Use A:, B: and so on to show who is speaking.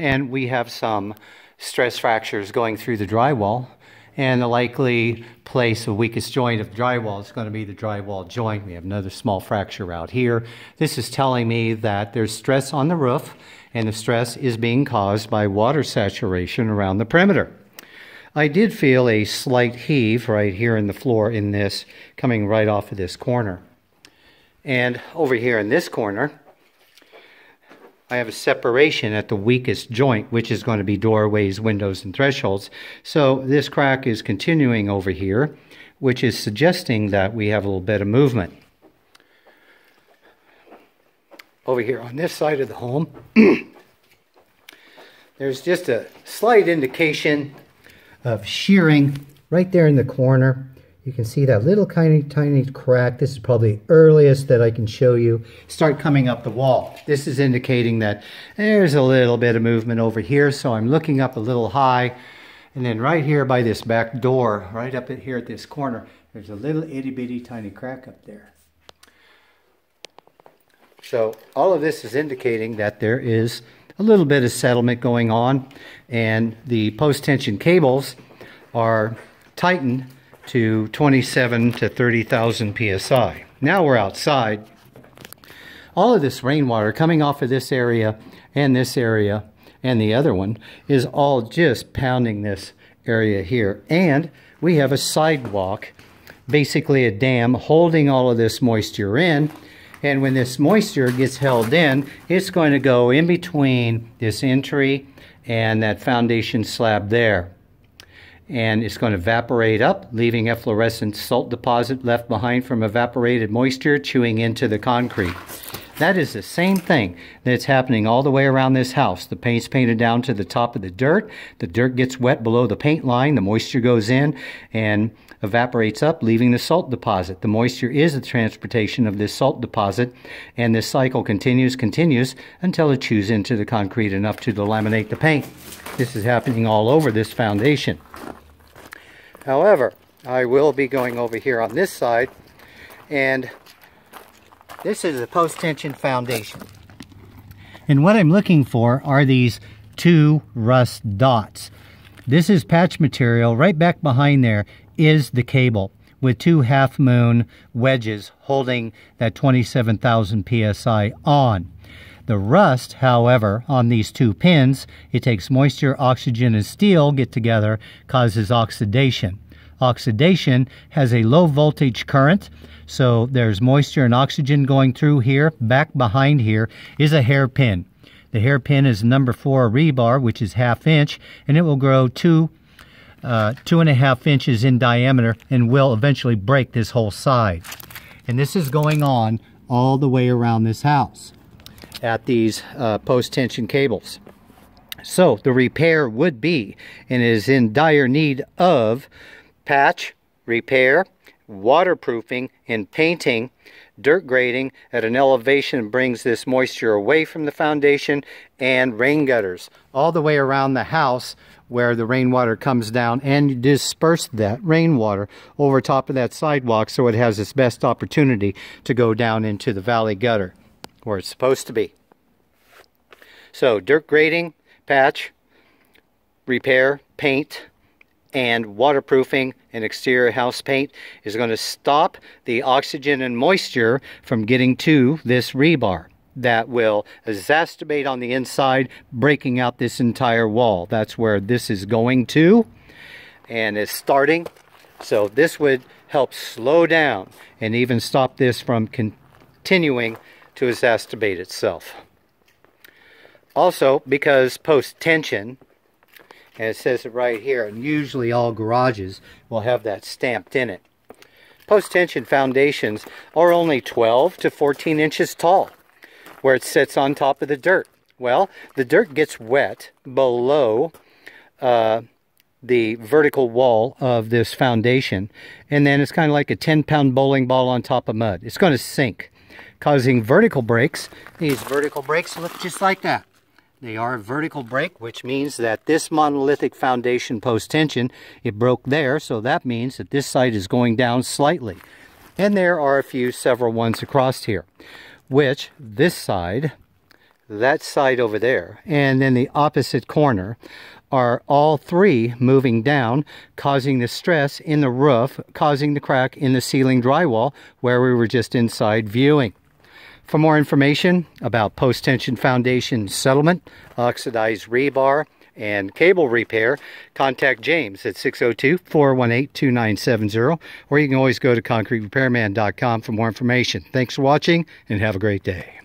A: and we have some stress fractures going through the drywall. And the likely place of weakest joint of drywall is going to be the drywall joint. We have another small fracture out here. This is telling me that there's stress on the roof, and the stress is being caused by water saturation around the perimeter. I did feel a slight heave right here in the floor in this, coming right off of this corner. And over here in this corner, I have a separation at the weakest joint, which is going to be doorways, windows, and thresholds. So this crack is continuing over here, which is suggesting that we have a little bit of movement. Over here on this side of the home, there's just a slight indication of shearing right there in the corner. You can see that little tiny, tiny crack. This is probably the earliest that I can show you. Start coming up the wall. This is indicating that there's a little bit of movement over here. So I'm looking up a little high. And then right here by this back door, right up here at this corner, there's a little itty bitty tiny crack up there. So all of this is indicating that there is a little bit of settlement going on and the post-tension cables are tightened to 27 to 30,000 psi. Now we're outside. All of this rainwater coming off of this area and this area and the other one is all just pounding this area here. And we have a sidewalk, basically a dam holding all of this moisture in and when this moisture gets held in, it's going to go in between this entry and that foundation slab there. And it's going to evaporate up, leaving efflorescent salt deposit left behind from evaporated moisture chewing into the concrete. That is the same thing that's happening all the way around this house. The paint's painted down to the top of the dirt. The dirt gets wet below the paint line. The moisture goes in and evaporates up, leaving the salt deposit. The moisture is the transportation of this salt deposit, and this cycle continues, continues, until it chews into the concrete enough to delaminate the paint. This is happening all over this foundation. However, I will be going over here on this side and this is a post-tension foundation. And what I'm looking for are these two rust dots. This is patch material. Right back behind there is the cable with two half moon wedges holding that 27,000 psi on. The rust, however, on these two pins, it takes moisture, oxygen, and steel get together, causes oxidation. Oxidation has a low voltage current, so there's moisture and oxygen going through here. Back behind here is a hairpin. The hairpin is number four rebar, which is half inch, and it will grow two, uh, two and a half inches in diameter and will eventually break this whole side. And this is going on all the way around this house at these uh, post-tension cables. So the repair would be and is in dire need of patch, repair, waterproofing, and painting. Dirt grading at an elevation brings this moisture away from the foundation and rain gutters all the way around the house where the rainwater comes down and disperse that rainwater over top of that sidewalk so it has its best opportunity to go down into the valley gutter where it's supposed to be. So dirt grading, patch, repair, paint, and waterproofing and exterior house paint is going to stop the oxygen and moisture from getting to this rebar that will exacerbate on the inside breaking out this entire wall that's where this is going to and is starting so this would help slow down and even stop this from continuing to exacerbate itself. Also because post tension and it says it right here and usually all garages will have that stamped in it. Post-tension foundations are only 12 to 14 inches tall where it sits on top of the dirt. Well the dirt gets wet below uh, the vertical wall of this foundation and then it's kind of like a 10 pound bowling ball on top of mud. It's going to sink causing vertical breaks these vertical breaks look just like that they are vertical break, which means that this monolithic foundation post tension, it broke there, so that means that this side is going down slightly. And there are a few, several ones across here, which this side, that side over there, and then the opposite corner are all three moving down, causing the stress in the roof, causing the crack in the ceiling drywall where we were just inside viewing. For more information about post-tension foundation settlement, oxidized rebar, and cable repair, contact James at 602-418-2970, or you can always go to concreterepairman.com for more information. Thanks for watching, and have a great day.